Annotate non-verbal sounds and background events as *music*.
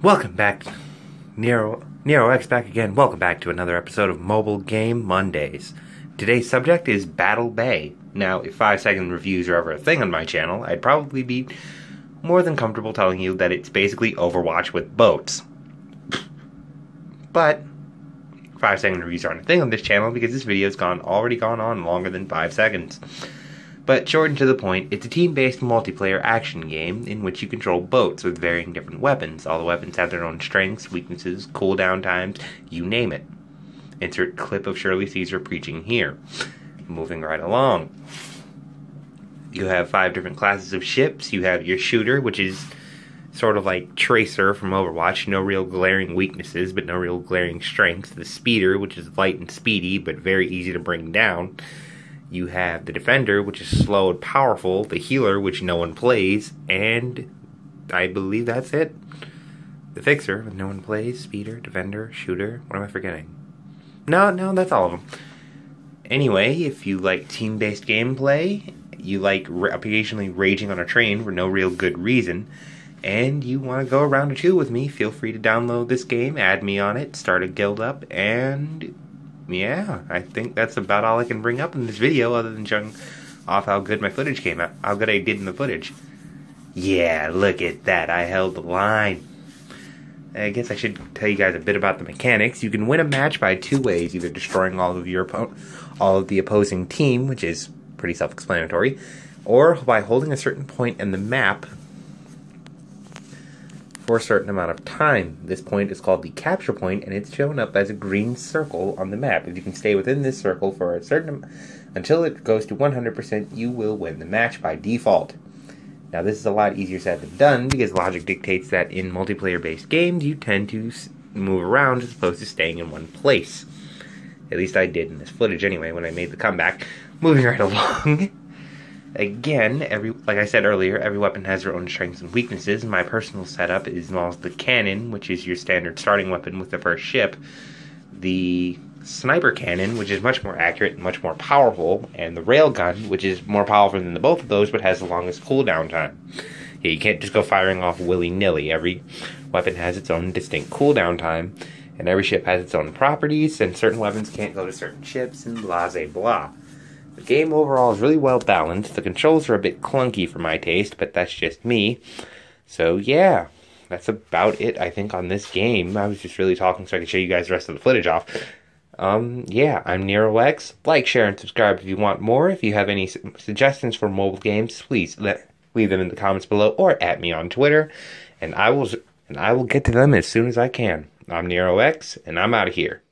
Welcome back, Nero Nero X back again. Welcome back to another episode of Mobile Game Mondays. Today's subject is Battle Bay. Now, if five second reviews are ever a thing on my channel, I'd probably be more than comfortable telling you that it's basically Overwatch with boats. But five second reviews aren't a thing on this channel because this video's gone already gone on longer than five seconds. But short and to the point, it's a team-based multiplayer action game in which you control boats with varying different weapons. All the weapons have their own strengths, weaknesses, cooldown times, you name it. Insert clip of Shirley Caesar preaching here. Moving right along. You have five different classes of ships. You have your shooter, which is sort of like Tracer from Overwatch, no real glaring weaknesses, but no real glaring strengths. The speeder, which is light and speedy, but very easy to bring down you have the defender, which is slow and powerful, the healer, which no one plays, and I believe that's it. The fixer, no one plays, speeder, defender, shooter. What am I forgetting? No, no, that's all of them. Anyway, if you like team based gameplay, you like occasionally raging on a train for no real good reason, and you want to go around a two with me, feel free to download this game, add me on it, start a guild up, and yeah, I think that's about all I can bring up in this video other than showing off how good my footage came out, how good I did in the footage. Yeah, look at that, I held the line. I guess I should tell you guys a bit about the mechanics. You can win a match by two ways, either destroying all of your all of the opposing team, which is pretty self-explanatory, or by holding a certain point in the map for a certain amount of time. This point is called the capture point, and it's shown up as a green circle on the map. If you can stay within this circle for a certain until it goes to 100%, you will win the match by default. Now, this is a lot easier said than done because logic dictates that in multiplayer based games, you tend to move around as opposed to staying in one place. At least I did in this footage anyway when I made the comeback. Moving right *laughs* along. Again, every like I said earlier, every weapon has their own strengths and weaknesses. My personal setup is involves the cannon, which is your standard starting weapon with the first ship, the sniper cannon, which is much more accurate and much more powerful, and the railgun, which is more powerful than the both of those, but has the longest cooldown time. Yeah, you can't just go firing off willy nilly. Every weapon has its own distinct cooldown time, and every ship has its own properties, and certain weapons can't go to certain ships, and blah, blah, blah. The game overall is really well balanced. The controls are a bit clunky for my taste, but that's just me. So yeah, that's about it, I think, on this game. I was just really talking so I could show you guys the rest of the footage off. Um, yeah, I'm NeroX. Like, share, and subscribe if you want more. If you have any su- suggestions for mobile games, please let leave them in the comments below or at me on Twitter, and I will and I will get to them as soon as I can. I'm NeroX, and I'm out of here.